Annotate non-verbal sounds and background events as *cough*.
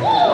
Woo! *laughs*